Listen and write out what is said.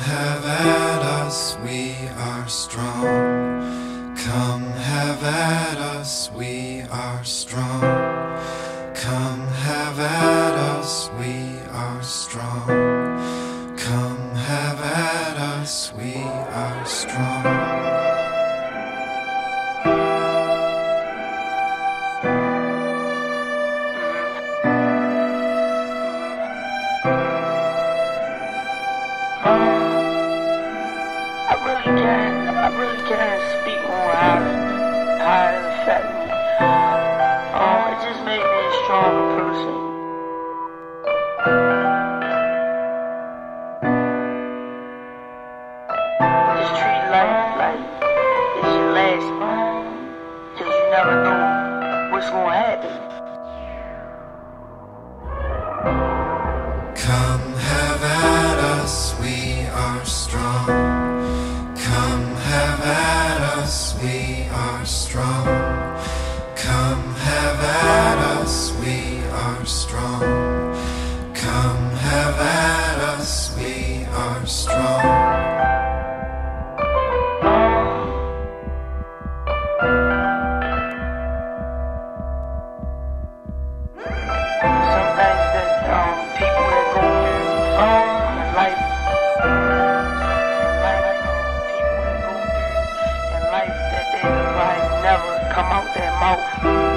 have at us, we are strong. Come have at us, we are strong. Come have at us, we are strong. Come have at us, we are strong. Really can't, I really can't speak on how, how it affected me. Um, it just made me a stronger person. Just treat life like it's your last one, cause you never know what's gonna happen. Come strong. Come have at us, we are strong. Come have at us, we are strong. Out their mouth.